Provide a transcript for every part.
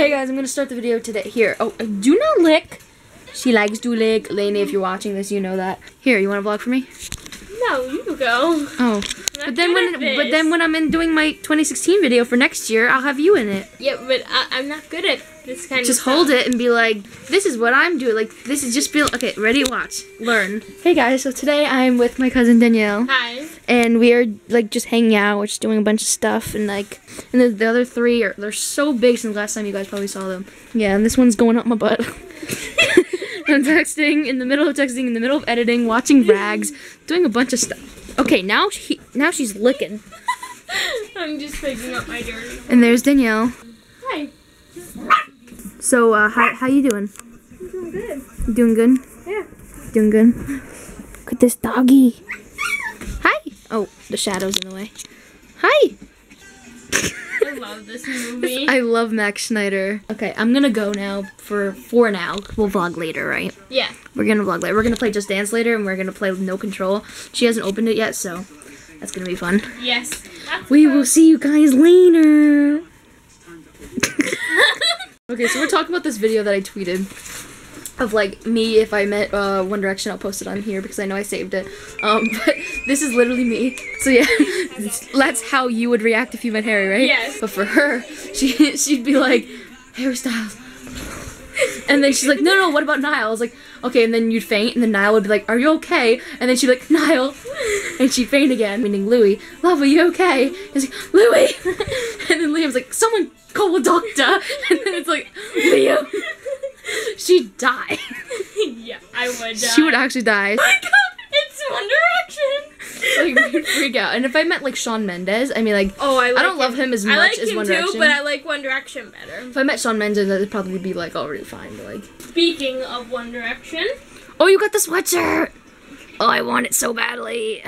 Okay, guys, I'm gonna start the video today. Here. Oh, do not lick. She likes to lick. Lanie, if you're watching this, you know that. Here, you want to vlog for me? No, you go. Oh. But then when but then when I'm in doing my 2016 video for next year, I'll have you in it. Yeah, but I, I'm not good at this kind Just of hold it and be like, this is what I'm doing. Like this is just feel okay, ready, watch, learn. Hey guys, so today I'm with my cousin Danielle. Hi. and we are like just hanging out, we're just doing a bunch of stuff, and like, and the, the other three are they're so big since last time you guys probably saw them. Yeah, and this one's going up my butt. I'm texting in the middle of texting, in the middle of editing, watching rags, doing a bunch of stuff. Okay, now she now she's licking, I'm just picking up my dirty. and there's Danielle. Hi. So, uh, how how you doing? I'm doing good. You doing good? Yeah. Doing good. Look at this doggy. Hi. Oh, the shadow's in the way. Hi. I love this movie. I love Max Schneider. Okay, I'm gonna go now for for now. We'll vlog later, right? yeah. We're gonna vlog later. We're gonna play Just Dance later, and we're gonna play with No Control. She hasn't opened it yet, so that's gonna be fun. Yes. We will see you guys later. Okay, so we're talking about this video that I tweeted of like me if I met uh, One Direction. I'll post it on here because I know I saved it. Um, but this is literally me. So yeah, that's how you would react if you met Harry, right? Yes. But for her, she she'd be like, Harry Styles. And then she's like, no, no, what about Niall? I was like, okay, and then you'd faint, and then Niall would be like, are you okay? And then she'd be like, Niall. And she'd faint again, meaning Louis. Love, are you okay? He's like, Louis. and then Liam's like, someone call a doctor. And then it's like, Liam. She'd die. yeah, I would. She would actually die. Oh my god, it's One Direction. Like, we'd freak out. And if I met like Shawn Mendes, I mean, like, Oh, I. Like I don't love him as I much like as him One too, Direction. but I like One Direction better. if I met Shawn Mendes, I'd probably be like already fine. But like, Speaking of One Direction, oh, you got the sweatshirt. Oh, I want it so badly.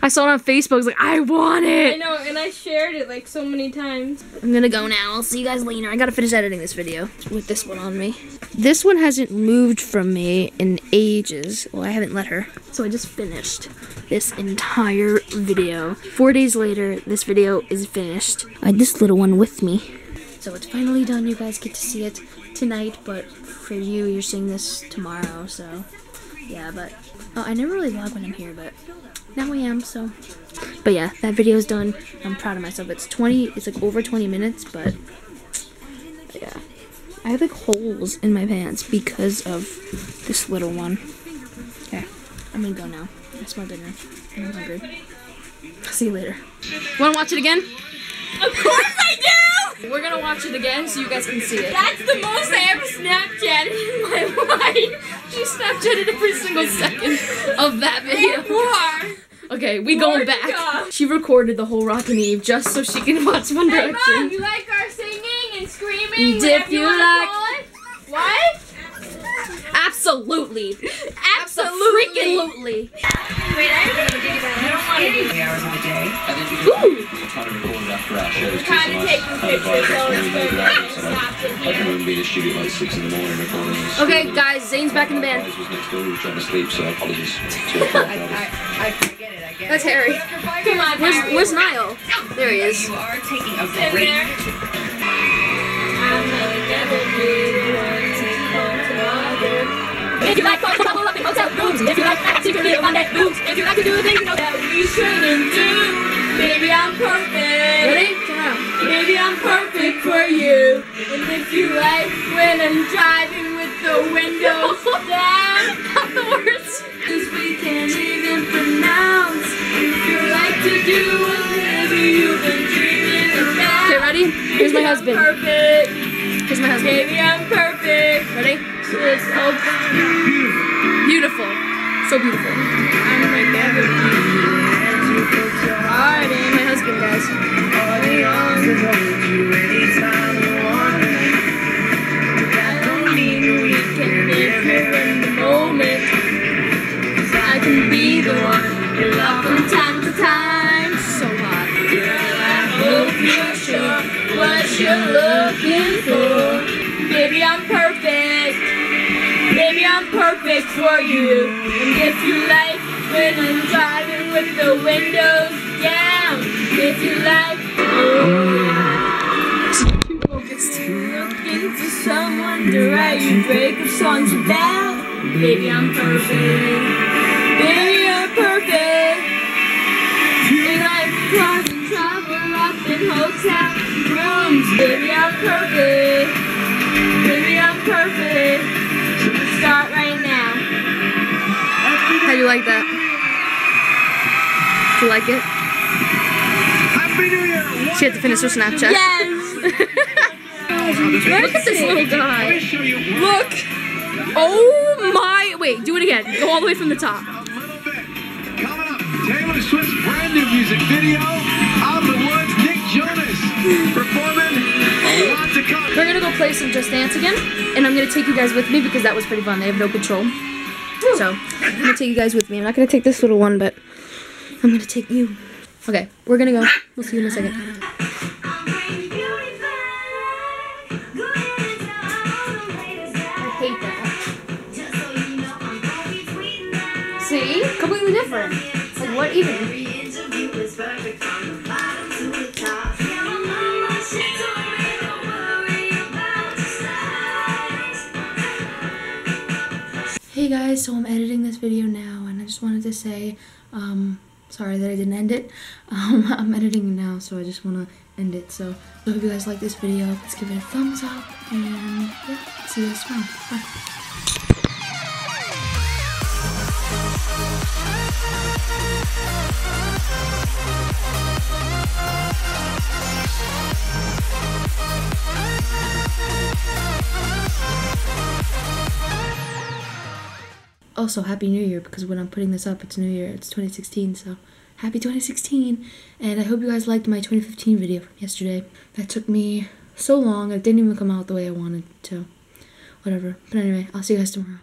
I saw it on Facebook. I was like, I want it. I know, and I shared it like so many times. I'm gonna go now. I'll see you guys later. I gotta finish editing this video with this one on me. This one hasn't moved from me in ages. Well, I haven't let her. So I just finished this entire video. Four days later, this video is finished. I had this little one with me. So it's finally done. You guys get to see it tonight, but for you, you're seeing this tomorrow. So yeah, but oh, I never really vlog when I'm here, but now I am. So but yeah, that video is done. I'm proud of myself. It's 20, it's like over 20 minutes, but yeah. I have like holes in my pants because of this little one. Okay, I'm gonna go now. I my dinner. I'm hungry. See you later. Wanna watch it again? Of course. We're gonna watch it again so you guys can see it. That's the most I ever Snapchatted in my life. She Snapchatted every single second of that video. Okay, we going back. She recorded the whole Rockin' Eve just so she can watch One Hey Direction. mom, you like our singing and screaming? Whatever you like- call it? What? Absolutely. Absolutely. Absolutely. Wait, I don't want to do Three hours of the day. I think you can try to record after our shows. Kind of taking pictures, so it's good. Stop it I can remember being in the studio like 6 in the morning recording. Okay, guys, Zayn's back in the band. was next door, we were trying to sleep, so apologies. to. I, I get it. I get That's it. Harry. Come on, Where's Harry. Where's Niall? There he is. You are taking a in break. If you like fun, bubble up in hotel rooms. If you like that secretly on that boots. If you like to do things you know that we shouldn't do. Baby, I'm perfect. Ready? Turn around. Baby, I'm perfect for you. And if you like when I'm driving with the windows down, Not the worst. cause we can't even pronounce. If you like to do whatever you've been dreaming about. Okay, ready? Here's my Baby, I'm husband. Perfect. Here's my husband. Baby, I'm perfect. Ready? It's Beautiful. So beautiful. I'm like never as you put your heart in. My husband, guys. All the young. I don't mean we can live here in the moment. 'Cause I can be the one you love from time to time. So hot. Girl, I hope you're sure what you're looking I'm perfect for you. And if you like when I'm driving with the windows down, if you like, oh, Focused. look into wonder why you break up songs about. Baby, I'm perfect. Baby, I'm perfect. And I'm causing trouble up in hotel rooms. Baby, I'm perfect. Like that? Do you like it? Happy New Year! She had to finish her Snapchat. Yes! Look at this little guy. show you one Look. Oh my. Wait, do it again. Go all the way from the top. Coming up, Taylor Swift's brand new music video, Out of the Woods, Nick Jonas performing a lot to come. We're gonna go play some Just Dance again, and I'm gonna take you guys with me because that was pretty fun. They have no control. So, I'm gonna take you guys with me. I'm not gonna take this little one, but I'm gonna take you. Okay, we're gonna go. We'll see you in a second. I hate that. See? Completely different. Like, what even? Guys, so I'm editing this video now, and I just wanted to say, um, sorry that I didn't end it. Um, I'm editing it now, so I just want to end it. So, I hope you guys like this video. Let's give it a thumbs up, and yeah, see you guys tomorrow. Bye. Also, Happy New Year because when I'm putting this up, it's New Year. It's 2016, so Happy 2016. And I hope you guys liked my 2015 video from yesterday. That took me so long. It didn't even come out the way I wanted to. Whatever. But anyway, I'll see you guys tomorrow.